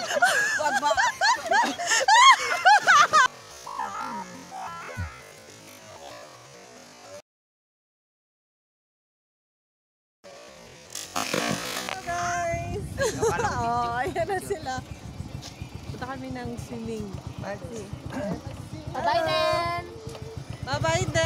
Wag ba? guys! oh, ayan na sila. Punta kami ng swimming. Bye then! Bye-bye then!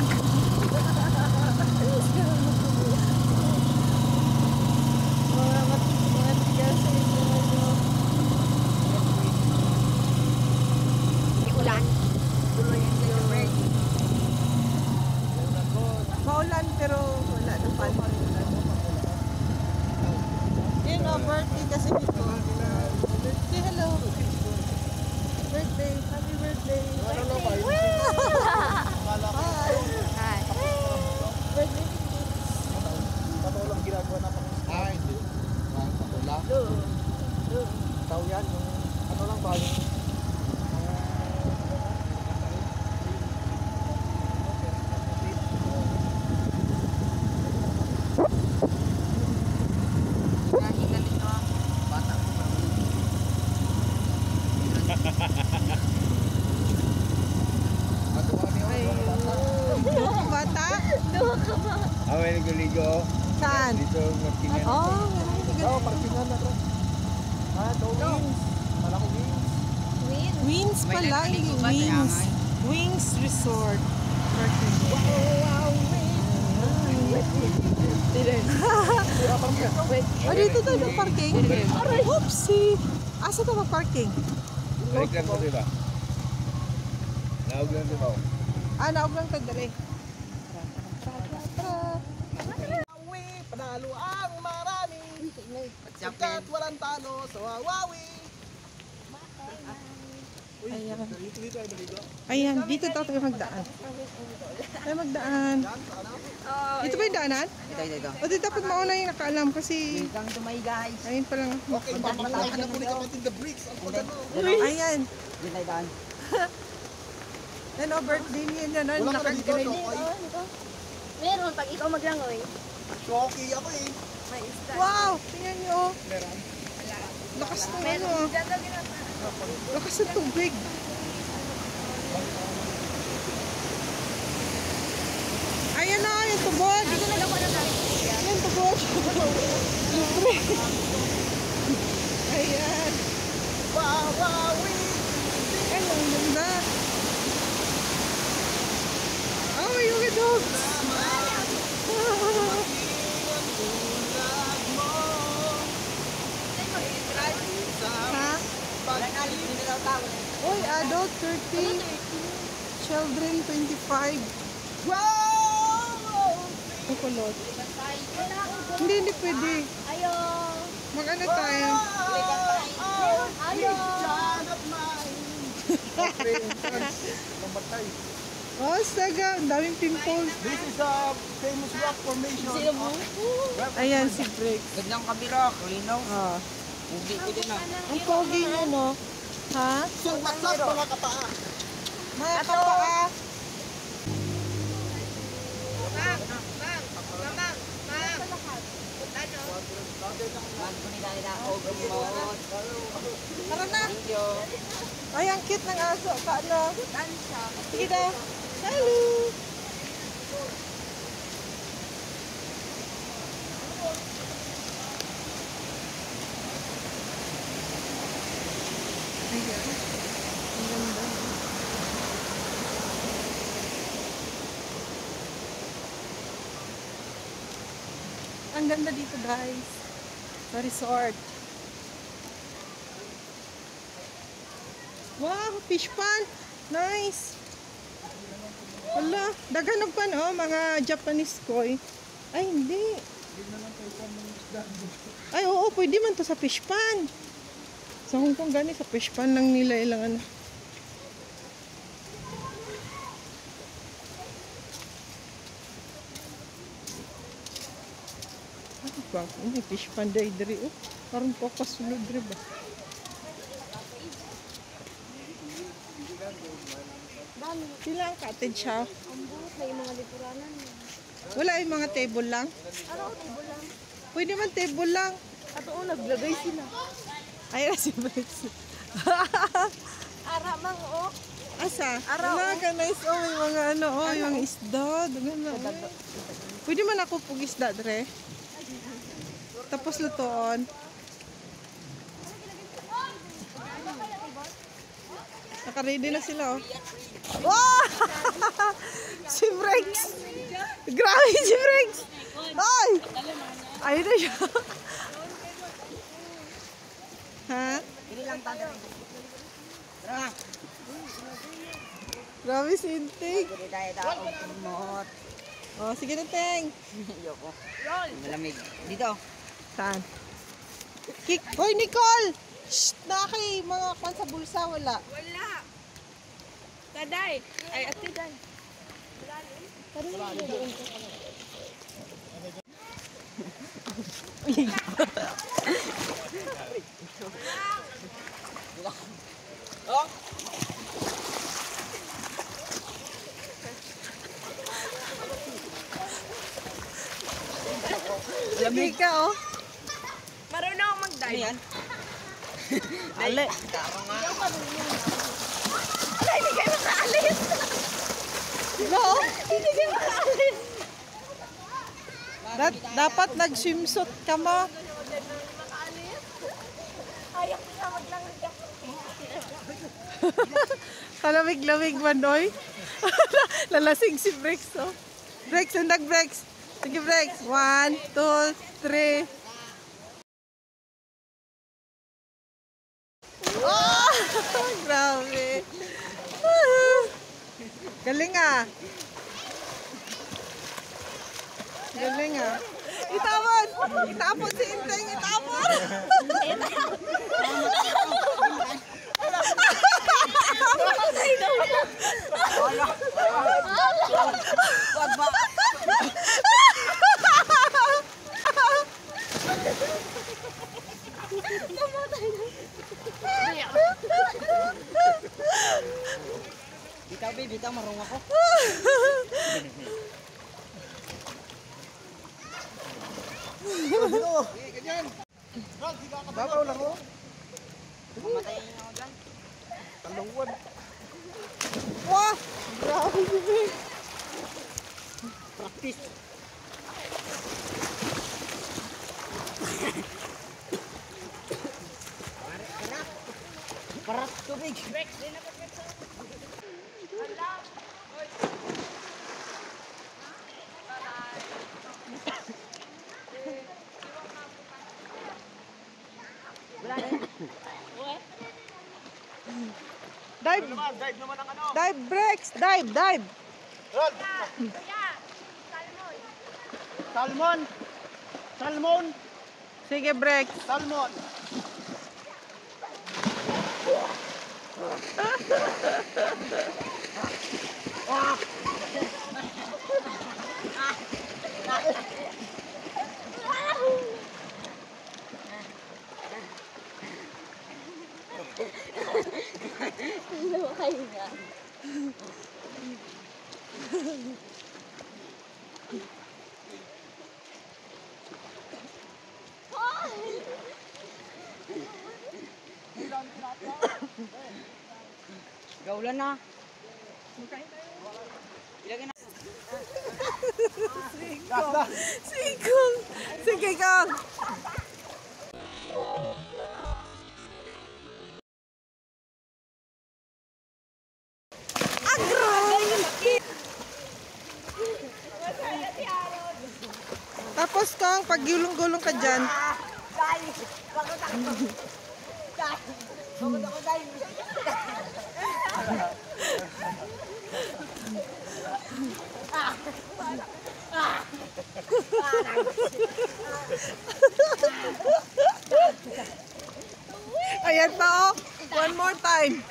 back. Tao yan, yung ano lang Wings pala, Wings. Wings Resort. Birthday. Oh, dito tayo ng parking. Aray, oopsie. Asa tayo mag-parking? Lang ko, di ba? Naog lang, di ba? Ah, naog lang tayo dali. Wawi, panalo ang marami. Pagkat walang talo sa Wawawi. Ayan. Ayan, dito daw tayo magdaan. Tayo magdaan. Ito ba yung daanan? Ito, ito, ito. O di dapat mauna yung nakaalam kasi to my guys. ayun pa lang. Okay, papakulakan na po ni kapatid the bricks. Ang pagano. Ayan. Dito tayo daan. Yan o, birthday niya na. Wala ka na dito. Meron pag ikaw maglangoy. Shokoy ako eh. Wow! Tingnan niyo. oh. Meron. Lakas ng ano. ah. Lakas ng tubig. Ayan na, yung tubod. Ayan, tubod. Libre. Ayan. Wawawi. Ayan, ang ganda. Oh, yoga dogs. ha? Uy, adult 30. Children 25. Wow! Kukulot. Hindi, hindi pwede. Ayo. Mag-ano tayo? Ayo. Mamatay. Oh, saga. Ang daming pimples. This is a famous rock formation. Sino mo? Ayan, si Break. Gandang kabira, linaw. Oh. Ubi ko din ah. Ang pogi niya, no? Ha? Sugbaksak mga kapaa. Mga kapaa. Ng aso. Paano? Sige daw. Hello! Ang ganda dito guys. Sa resort. Wow, fish pond. Nice. Wala, daganog pa no, mga Japanese koi. Ay, hindi. Ay, oo, pwede man to sa fish pond. Sa Hong Kong gani, sa fish pond lang nila ilang ano. Ba? May fish pond day diri. Oh, parang ko kasulod diri ba? Sila ang cottage ha. Ang yung mga lipuranan. Wala yung mga table lang. Ano table lang? Pwede man table lang. At oo, naglagay sila. Ay, si Brits. Ara mang oh. Asa? Araw, Wala ka nice. Oh, may mga ano, oh, yung isda. Dagan na. oh. Pwede man ako pug isda, dre. Tapos lutoon. Naka-ready na sila, oh. Wow! si Brex! Grabe si Brex! Ay! Ayun na siya. ha? Grabe si. Limot. Oh, sige na, Teng. Ayoko. Malamig. Dito. Saan? Kik. Hoy, Nicole! Shh! Naki, mga kwan sa bulsa, wala. Wala. Taday. Ay, ate day. Lamig ka, oh. Ako Ano mag-dive. Yan? Ale. Wala, hindi kayo makaalis. No? Hindi kayo makaalis. Dat, dapat nag-swimsuit ka mo. Makaalis. Ayaw ko na maglangag ako. Kalamig-lamig man, oy. Lalasing si Brex, oh. Brex, sundag Brex. Sige, Brex. One, two, three. Grabe. Ah. Galing ah. Galing ah. Itapon! Itapon si Inteng! Itapon! Wag ba? Bitaw, babe. Bitaw, marunong ako. Babaw lang oh. Mamatayin ako dyan. Talungwan. Wah! Grabe si Brex. Practice. Para tubig. Dive! Dive naman ang ano. Dive, Brex! Dive, dive! Rod! Salmon! Salmon! Sige, Brex. Salmon! Ano Tapos kang pag gulong-gulong ka dyan, bakit ako? Bakit ako ayan pa oh. One more time.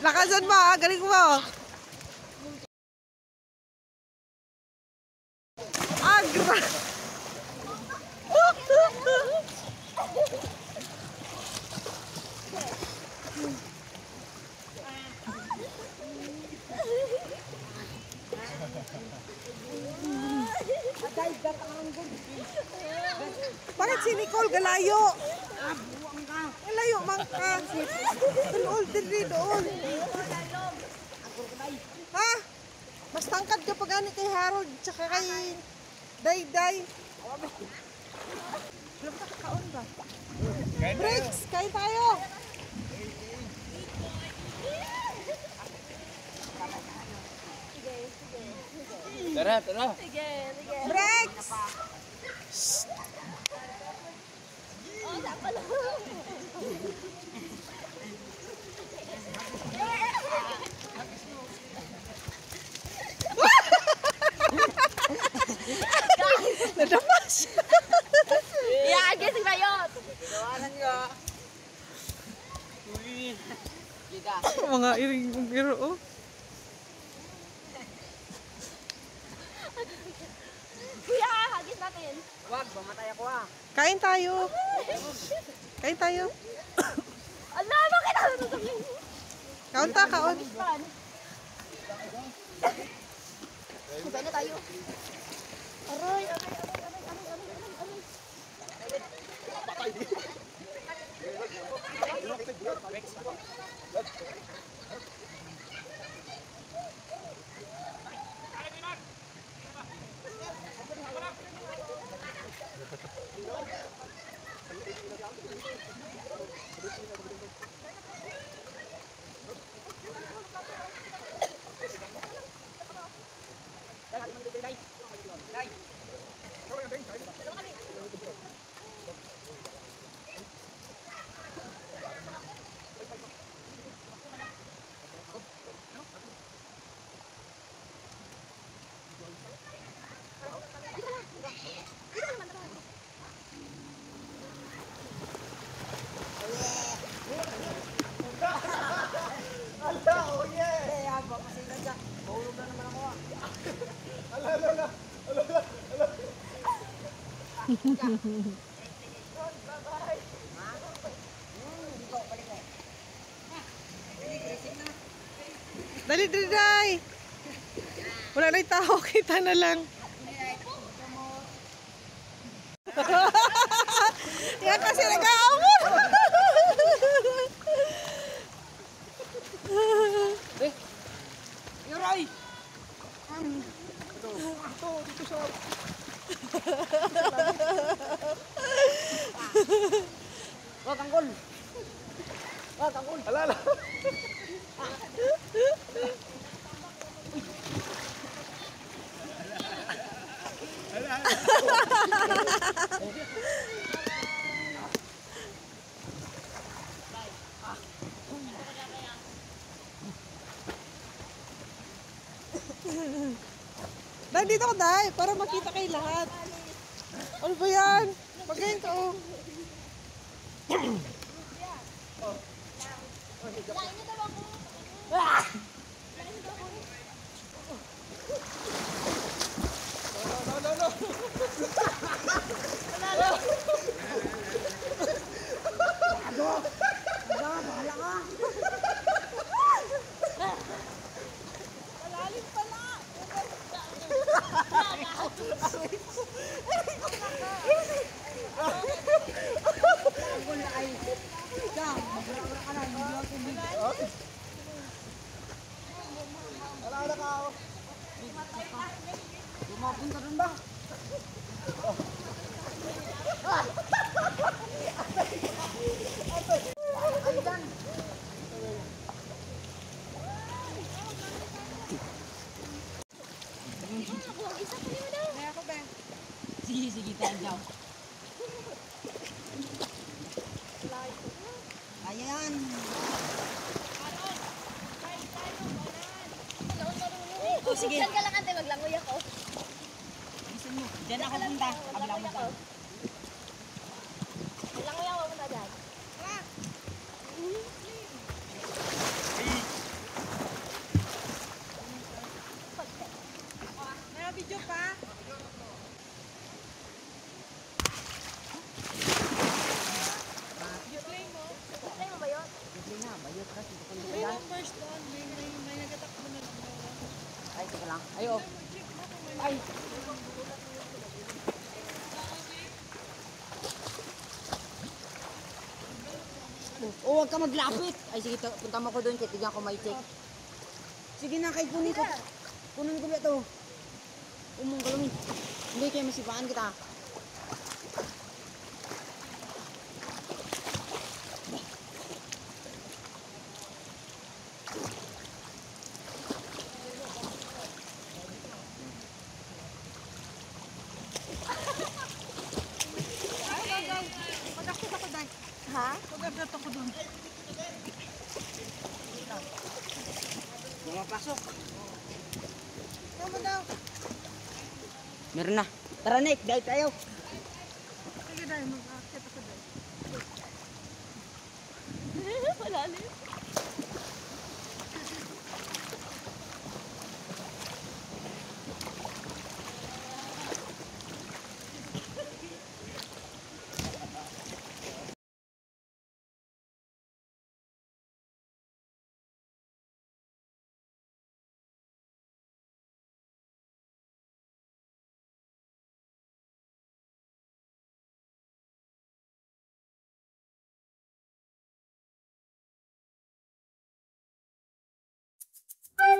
Lakasan mo ah, galing mo. Agra! Bakit si Nicole galayo? Galayo man ka. Doon, dili doon. Ha? Mas tangkad ka pa gani kay Harold tsaka kay Dayday. Alam ka kakaon ba? Breaks! Kain tayo! Tara, tara. Sige, sige. Breaks! Oh, dapat lang. Nadama siya. Yeah, gising na yun. Tawanan nga. Uy. Kita. Mga iring biro oh. Kuya, hagis natin. Wag, mamatay ako ah. Kain tayo. Kain tayo. Ala, bakit ako tutuloy? Kaon ta, kaon. Sabay na tayo. Aray, aray, aray, aray, aray, aray, aray. Dali, dali, dali. Wala na tao, kita na lang. Yan kasi nag-aamon. Yuray! Wag ang gol. Wag ang gol. Alala. Dahil dito ko, Day, para makita kayo lahat. Ano ba yan? Pagayin ka, oh. Ano? Lang ate, maglangoy ako. Diyan ako punta. Kabilang mo tayo. Maglangoy ako, punta dyan. Video pa? Play mo ba yun? Hindi na, bayot kasi. May numbers doon. May, may, may nagatakbo na number. Ay, sige lang. Ayo. Ay. Oh, huwag ka maglapit. Ay, sige, punta mo ko doon. Tignan ko may check. Sige na, kay kunin ko. Kunin ko ba ito? Umong galungin. Hindi, kaya masipaan kita. Pumapasok. Tama daw. Meron na. Tara, Nick. Dahil tayo. Sige, Day. Mag-akit ako, Day. Malalim.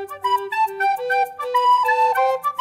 Thank you.